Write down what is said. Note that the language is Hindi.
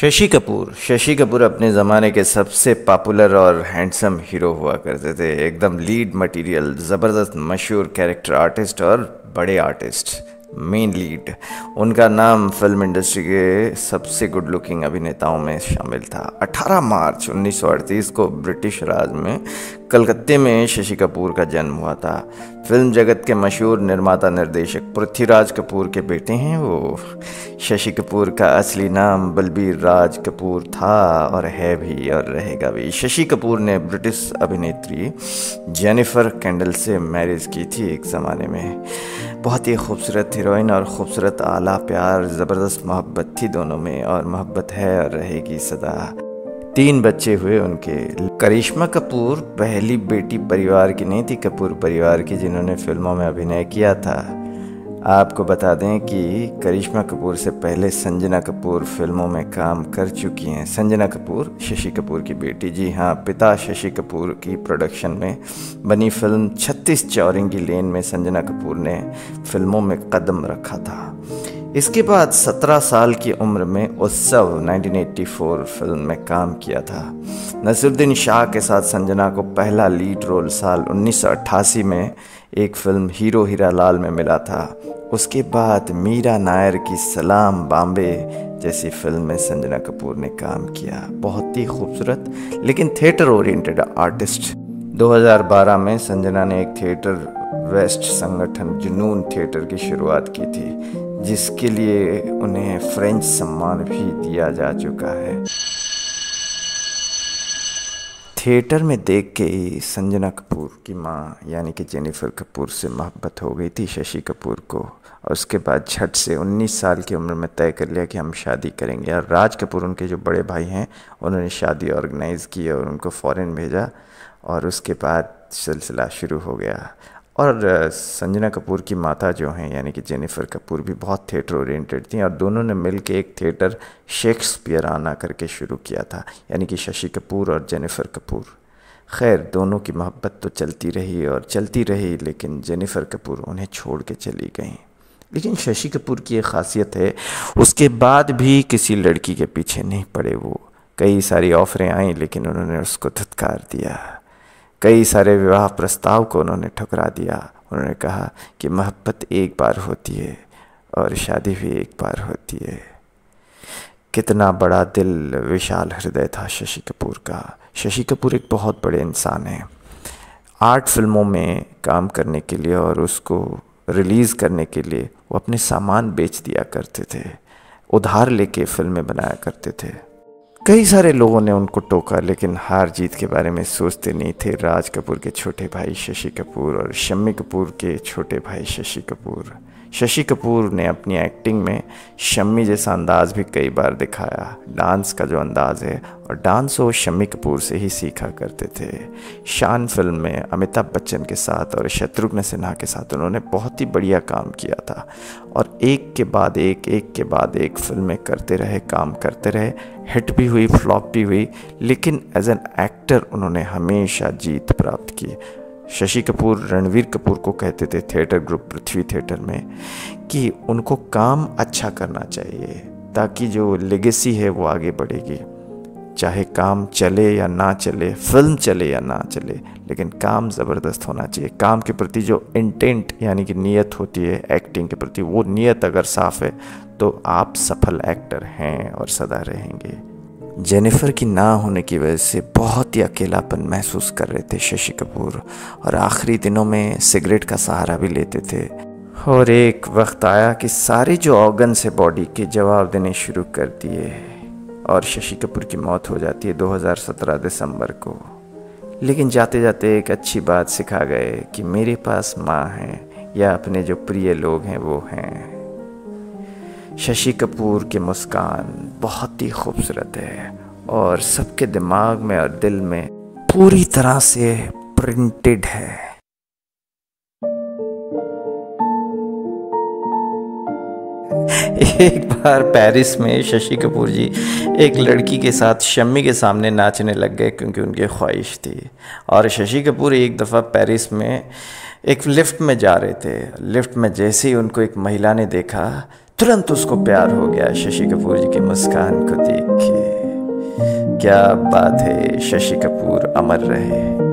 शशि कपूर। शशि कपूर अपने ज़माने के सबसे पॉपुलर और हैंडसम हीरो हुआ करते थे। एकदम लीड मटेरियल ज़बरदस्त मशहूर कैरेक्टर आर्टिस्ट और बड़े आर्टिस्ट मेन लीड उनका नाम फ़िल्म इंडस्ट्री के सबसे गुड लुकिंग अभिनेताओं में शामिल था। 18 मार्च 1938 को ब्रिटिश राज में कलकत्ते में शशि कपूर का जन्म हुआ था। फ़िल्म जगत के मशहूर निर्माता निर्देशक पृथ्वीराज कपूर के बेटे हैं वो। शशि कपूर का असली नाम बलबीर राज कपूर था और है भी और रहेगा भी। शशि कपूर ने ब्रिटिश अभिनेत्री जेनिफर कैंडल से मैरिज की थी एक ज़माने में। बहुत ही खूबसूरत हीरोइन और ख़ूबसूरत आला प्यार, ज़बरदस्त मोहब्बत थी दोनों में और मोहब्बत है और रहेगी सदा। तीन बच्चे हुए उनके। करिश्मा कपूर, पहली बेटी परिवार की नहीं थी, कपूर परिवार की, जिन्होंने फ़िल्मों में अभिनय किया था। आपको बता दें कि करिश्मा कपूर से पहले संजना कपूर फ़िल्मों में काम कर चुकी हैं। संजना कपूर, शशि कपूर की बेटी। जी हाँ पिता शशि कपूर की प्रोडक्शन में बनी फ़िल्म छत्तीस चौरिंगी लेन में संजना कपूर ने फ़िल्मों में कदम रखा था। इसके बाद 17 साल की उम्र में उत्सव 1984 फ़िल्म में काम किया था। नसरुद्दीन शाह के साथ संजना को पहला लीड रोल साल 1988 में एक फ़िल्म हीरो हीरा लाल में मिला था। उसके बाद मीरा नायर की सलाम बॉम्बे जैसी फ़िल्म में संजना कपूर ने काम किया। बहुत ही खूबसूरत, लेकिन थिएटर ओरिएंटेड आर्टिस्ट 2012 में संजना ने एक थिएटर वेस्ट संगठन जुनून थिएटर की शुरुआत की थी जिसके लिए उन्हें फ्रेंच सम्मान भी दिया जा चुका है। थिएटर में देख के ही संजना कपूर की माँ, यानी कि जेनिफर कपूर से मोहब्बत हो गई थी शशि कपूर को, और उसके बाद झट से 19 साल की उम्र में तय कर लिया कि हम शादी करेंगे। और राज कपूर उनके जो बड़े भाई हैं, उन्होंने शादी ऑर्गेनाइज़ की और उनको फ़ॉरेन भेजा, और उसके बाद सिलसिला शुरू हो गया। और संजना कपूर की माता जो हैं, यानी कि जेनिफर कपूर भी बहुत थिएटर ओरिएंटेड थी और दोनों ने मिल के एक थिएटर शेक्सपियर आना करके शुरू किया था, यानी कि शशि कपूर और जेनिफर कपूर। खैर, दोनों की मोहब्बत तो चलती रही और चलती रही, लेकिन जेनिफर कपूर उन्हें छोड़ के चली गई। लेकिन शशि कपूर की एक खासियत है, उसके बाद भी किसी लड़की के पीछे नहीं पड़े वो। कई सारी ऑफरें आई, लेकिन उन्होंने उसको धुतकार दिया। कई सारे विवाह प्रस्ताव को उन्होंने ठुकरा दिया। उन्होंने कहा कि मोहब्बत एक बार होती है और शादी भी एक बार होती है। कितना बड़ा दिल, विशाल हृदय था शशि कपूर का। शशि कपूर एक बहुत बड़े इंसान हैं। आर्ट फ़िल्मों में काम करने के लिए और उसको रिलीज़ करने के लिए वो अपने सामान बेच दिया करते थे। उधार लेके फ़िल्में बनाया करते थे। कई सारे लोगों ने उनको टोका, लेकिन हार जीत के बारे में सोचते नहीं थे। राज कपूर के छोटे भाई शशि कपूर और शम्मी कपूर के छोटे भाई शशि कपूर। शशि कपूर ने अपनी एक्टिंग में शम्मी जैसा अंदाज भी कई बार दिखाया। डांस का जो अंदाज है, और डांस वो शम्मी कपूर से ही सीखा करते थे। शान फ़िल्म में अमिताभ बच्चन के साथ और शत्रुघ्न सिन्हा के साथ उन्होंने बहुत ही बढ़िया काम किया था। और एक के बाद एक एक के बाद एक फ़िल्में करते रहे, काम करते रहे। हिट भी हुई फ्लॉप भी हुई, लेकिन एज एन एक्टर उन्होंने हमेशा जीत प्राप्त की। शशि कपूर, रणवीर कपूर को कहते थे थिएटर ग्रुप पृथ्वी थिएटर में कि उनको काम अच्छा करना चाहिए, ताकि जो लेगेसी है वो आगे बढ़ेगी। चाहे काम चले या ना चले फ़िल्म चले या ना चले, लेकिन काम ज़बरदस्त होना चाहिए। काम के प्रति जो इंटेंट यानी कि नीयत होती है एक्टिंग के प्रति, वो नीयत अगर साफ़ है तो आप सफल एक्टर हैं और सदा रहेंगे। जेनिफर की ना होने की वजह से बहुत ही अकेलापन महसूस कर रहे थे शशि कपूर और आखिरी दिनों में सिगरेट का सहारा भी लेते थे। और एक वक्त आया कि सारे जो ऑर्गन से बॉडी के जवाब देने शुरू कर दिए और शशि कपूर की मौत हो जाती है 2017 दिसंबर को। लेकिन जाते जाते एक अच्छी बात सिखा गए कि मेरे पास माँ है या अपने जो प्रिय लोग हैं वो हैं। शशि कपूर की मुस्कान बहुत ही खूबसूरत है और सबके दिमाग में और दिल में पूरी तरह से प्रिंटेड है। एक बार पेरिस में शशि कपूर जी एक लड़की के साथ शम्मी के सामने नाचने लग गए क्योंकि उनकी ख्वाहिश थी। और शशि कपूर एक दफ़ा पेरिस में एक लिफ्ट में जा रहे थे। लिफ्ट में जैसे ही उनको एक महिला ने देखा तुरंत उसको प्यार हो गया शशि कपूर जी की मुस्कान को देख के। क्या बात है, शशि कपूर अमर रहे।